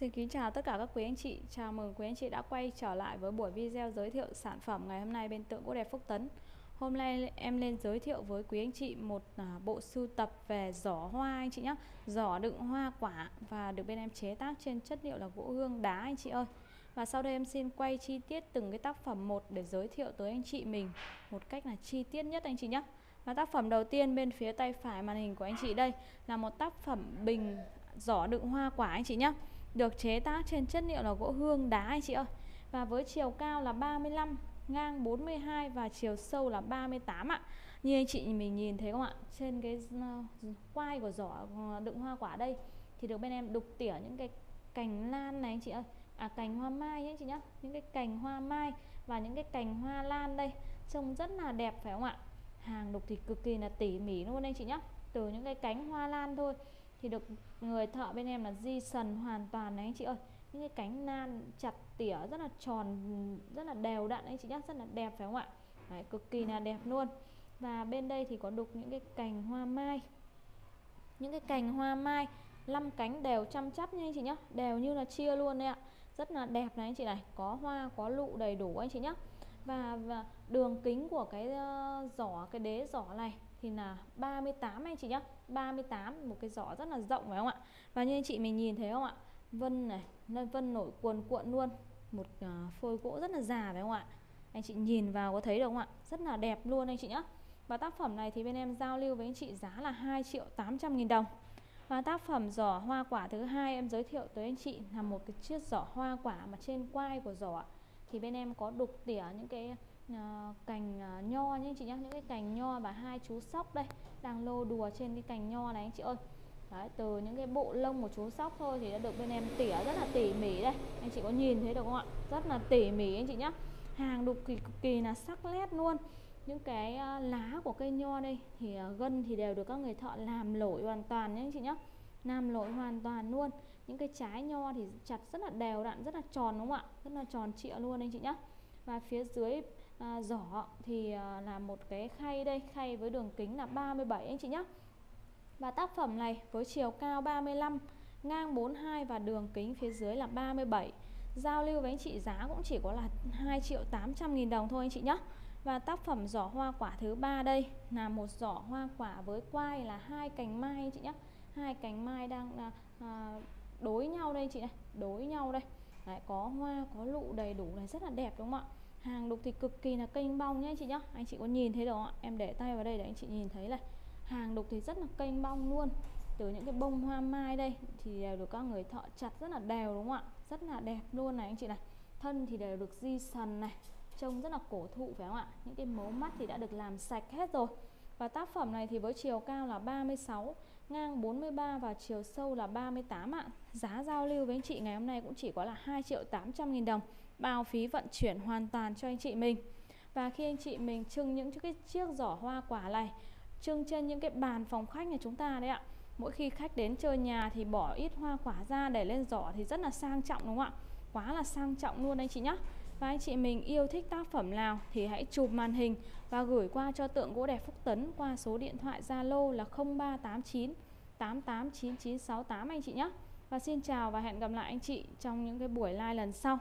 Xin kính chào tất cả các quý anh chị. Chào mừng quý anh chị đã quay trở lại với buổi video giới thiệu sản phẩm ngày hôm nay bên tượng gỗ đẹp Phúc Tấn. Hôm nay em lên giới thiệu với quý anh chị một à, bộ sưu tập về giỏ hoa anh chị nhé. Giỏ đựng hoa quả và được bên em chế tác trên chất liệu là gỗ hương đá anh chị ơi. Và sau đây em xin quay chi tiết từng cái tác phẩm một để giới thiệu tới anh chị mình một cách là chi tiết nhất anh chị nhé. Và tác phẩm đầu tiên bên phía tay phải màn hình của anh chị đây là một tác phẩm bình giỏ đựng hoa quả anh chị nhé được chế tác trên chất liệu là gỗ hương đá anh chị ơi. Và với chiều cao là 35 ngang 42 và chiều sâu là 38 ạ. Như anh chị mình nhìn thấy không ạ? Trên cái ờ, quai của giỏ ờ, đựng hoa quả đây thì được bên em đục tỉa những cái cành lan này anh chị ơi. À cành hoa mai nhé anh chị nhá. Những cái cành hoa mai và những cái cành hoa lan đây trông rất là đẹp phải không ạ? Hàng đục thì cực kỳ là tỉ mỉ luôn anh chị nhá. Từ những cái cánh hoa lan thôi thì được người thợ bên em là di sần hoàn toàn đấy anh chị ơi. Những cái cánh nan chặt tỉa rất là tròn rất là đều đặn anh chị nhé rất là đẹp phải không ạ? Đấy, cực kỳ là đẹp luôn. Và bên đây thì có đục những cái cành hoa mai. Những cái cành hoa mai năm cánh đều chăm chắp nha anh chị nhé đều như là chia luôn đấy ạ. Rất là đẹp này anh chị này có hoa có lụ đầy đủ anh chị nhé và, và đường kính của cái uh, giỏ cái đế giỏ này thì là 38 anh chị nhá. 38 một cái giỏ rất là rộng phải không ạ? Và như anh chị mình nhìn thấy không ạ? Vân này vân nổi cuồn cuộn luôn. Một uh, phôi gỗ rất là già phải không ạ? Anh chị nhìn vào có thấy được không ạ? Rất là đẹp luôn anh chị nhá. Và tác phẩm này thì bên em giao lưu với anh chị giá là 2 triệu 800 nghìn đồng. Và tác phẩm giỏ hoa quả thứ hai em giới thiệu tới anh chị là một cái chiếc giỏ hoa quả mà trên quai của giỏ thì bên em có đục tỉa những cái uh, cành uh, nho nhé anh chị nhé. Những cái cành nho và hai chú sóc đây đang lô đùa trên cái cành nho này anh chị ơi. Đấy, từ những cái bộ lông của chú sóc thôi thì đã được bên em tỉa rất là tỉ mỉ đây. Anh chị có nhìn thấy được không ạ? Rất là tỉ mỉ anh chị nhé. Hàng đục kỳ cực kỳ là sắc nét luôn. Những cái uh, lá của cây nho đây thì uh, gân thì đều được các người thợ làm lỗi hoàn toàn nhé anh chị nhé. Làm lỗi hoàn toàn luôn. Những cái trái nho thì chặt rất là đều đặn rất là tròn đúng không ạ? Rất là tròn trịa luôn anh chị nhé. Và phía dưới à, giỏ thì à, là một cái khay đây khay với đường kính là 37 anh chị nhé và tác phẩm này với chiều cao 35 ngang 42 và đường kính phía dưới là 37 giao lưu với anh chị giá cũng chỉ có là 2 triệu 800 nghìn đồng thôi anh chị nhé và tác phẩm giỏ hoa quả thứ ba đây là một giỏ hoa quả với quai là hai cành mai anh chị nhé hai cành mai đang à, à, đối nhau đây anh chị này đối nhau đây. Đấy, có hoa có lụ đầy đủ này rất là đẹp đúng không ạ? Hàng đục thì cực kỳ là kênh bong nhé anh chị nhá. Anh chị có nhìn thấy đó? em để tay vào đây để anh chị nhìn thấy này. Hàng đục thì rất là kênh bong luôn. Từ những cái bông hoa mai đây thì đều được các người thợ chặt rất là đều đúng không ạ? Rất là đẹp luôn này anh chị này. Thân thì đều được di sần này. Trông rất là cổ thụ phải không ạ? Những cái mấu mắt thì đã được làm sạch hết rồi. Và tác phẩm này thì với chiều cao là 36 ngang 43 và chiều sâu là 38 ạ. Giá giao lưu với anh chị ngày hôm nay cũng chỉ có là 2 triệu 800 nghìn đồng bao phí vận chuyển hoàn toàn cho anh chị mình và khi anh chị mình trưng những cái chiếc giỏ hoa quả này, trưng trên những cái bàn phòng khách nhà chúng ta đấy ạ, mỗi khi khách đến chơi nhà thì bỏ ít hoa quả ra để lên giỏ thì rất là sang trọng, đúng không ạ quá là sang trọng luôn anh chị nhé và anh chị mình yêu thích tác phẩm nào thì hãy chụp màn hình và gửi qua cho tượng gỗ đẹp Phúc Tấn qua số điện thoại Zalo là 0389 889968 anh chị nhé. Và xin chào và hẹn gặp lại anh chị trong những cái buổi live lần sau.